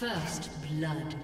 First blood.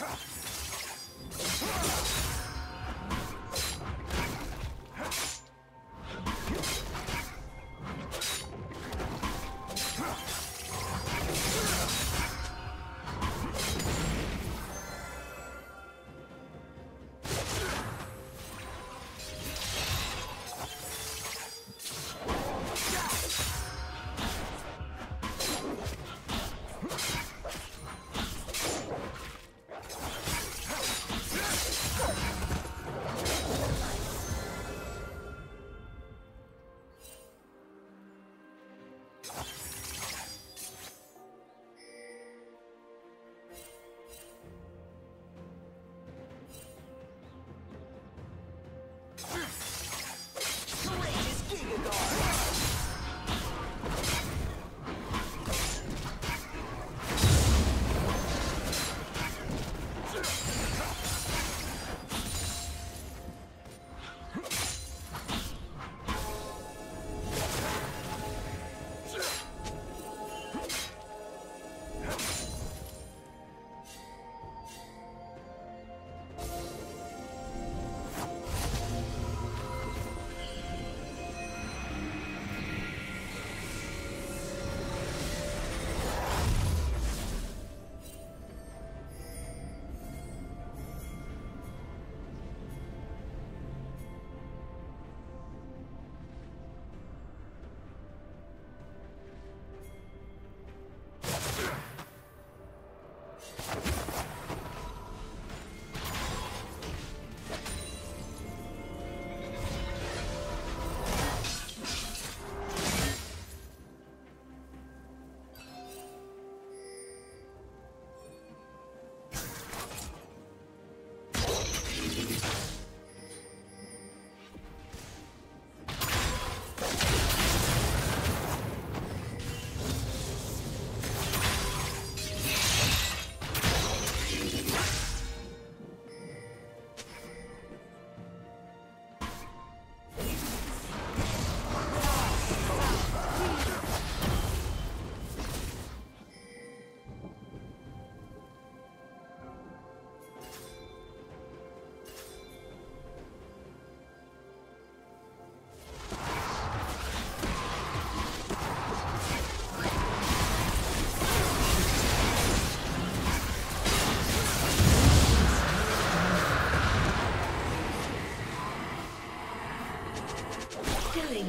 Ha!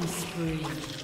Spree.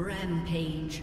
Rampage.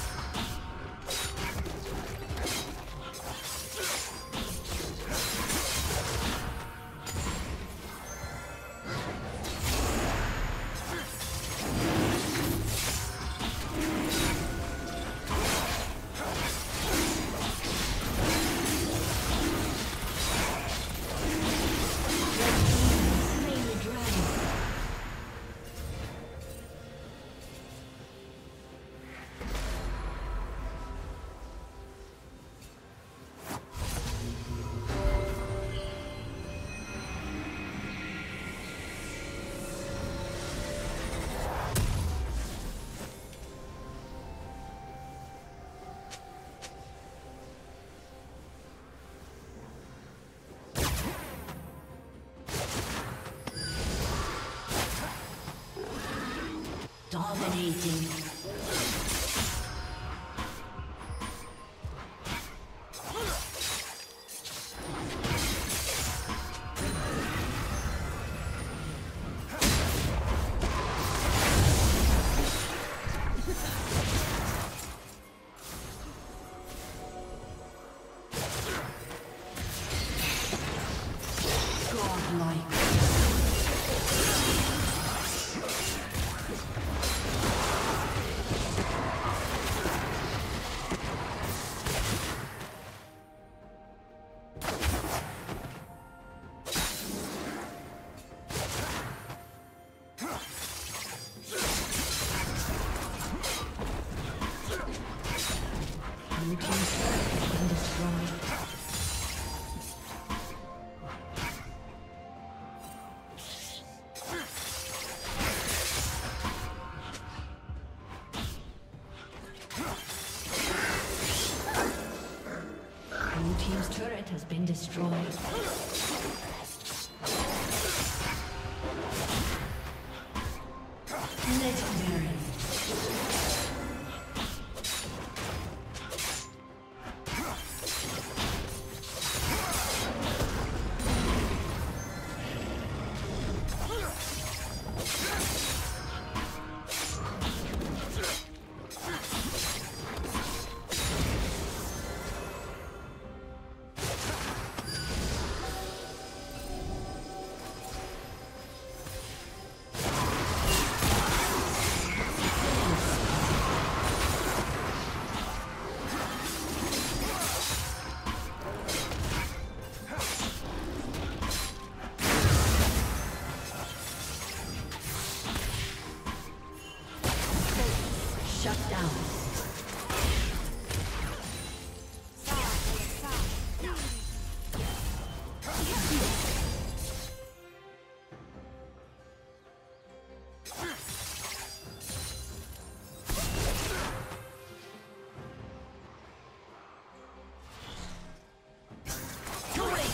Dominating. Destroyed.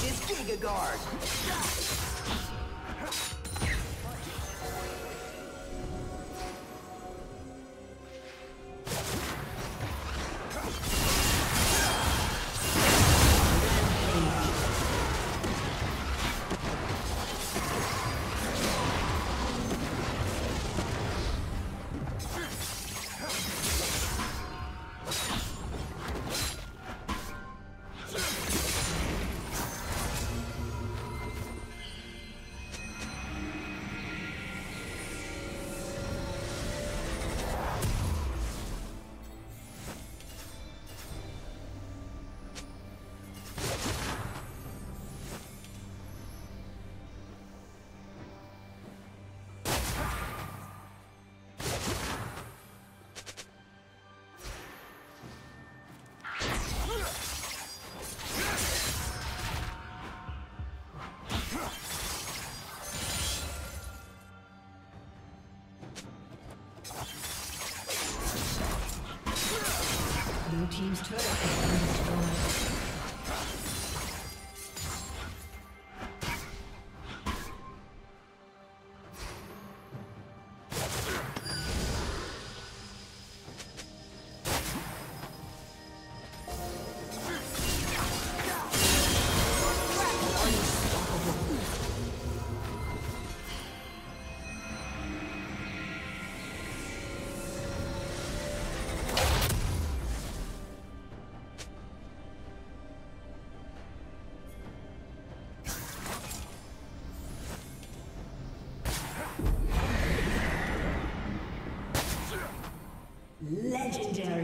Godlike. Team's turret Legendary.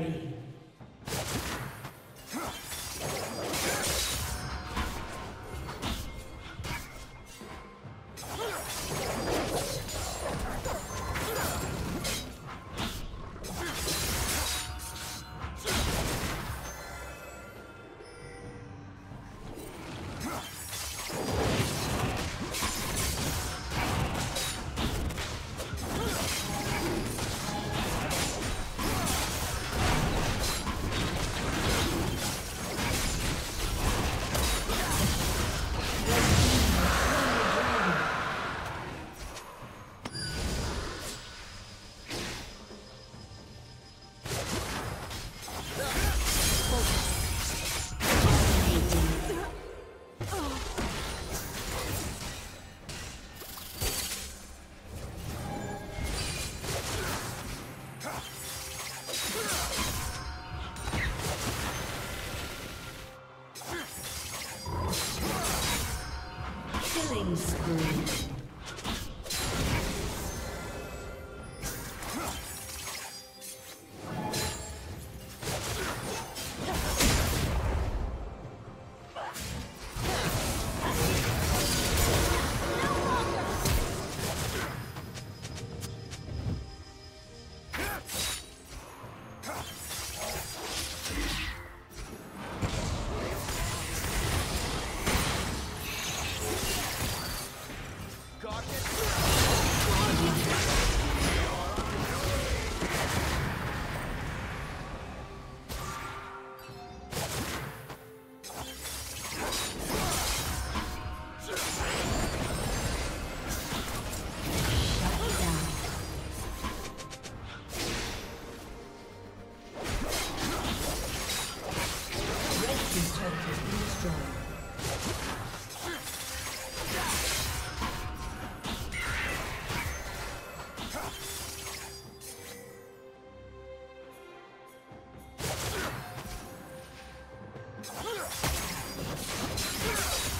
Yeah.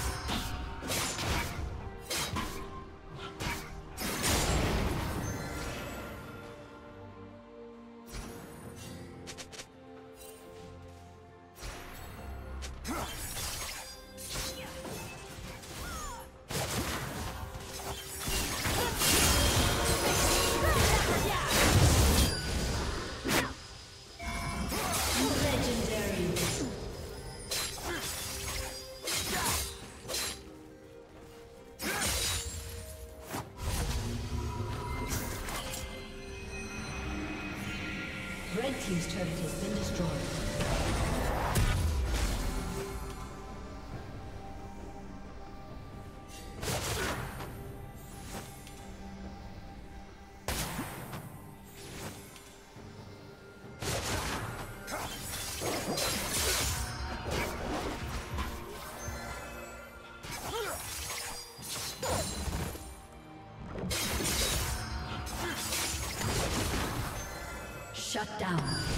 Shut down.